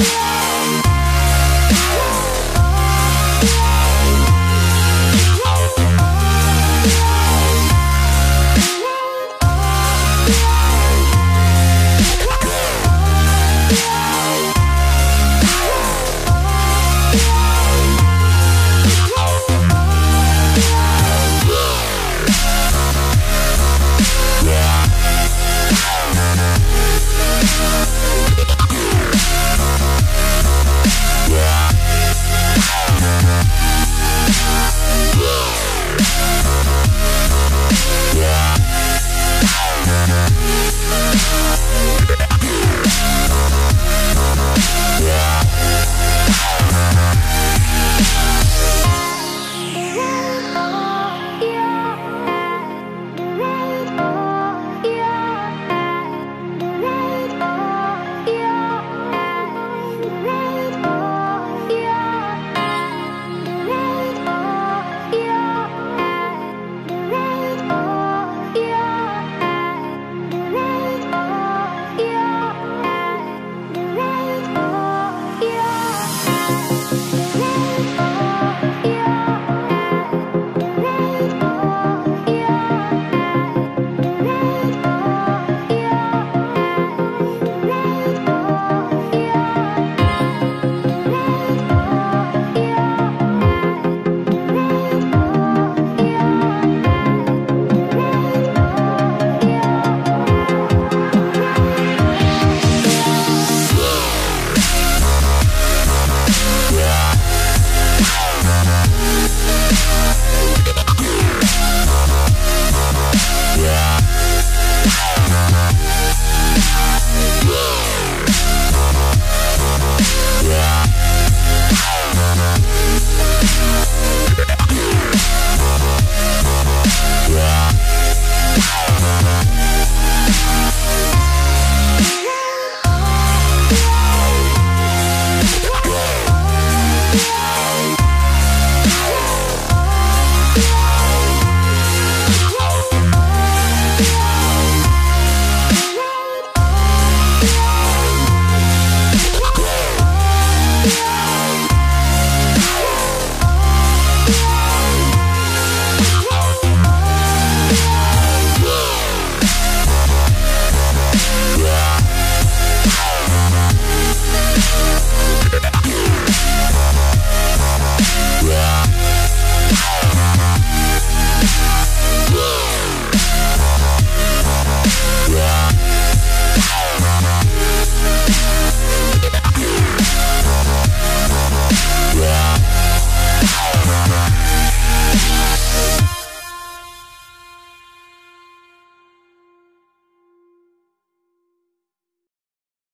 Bye.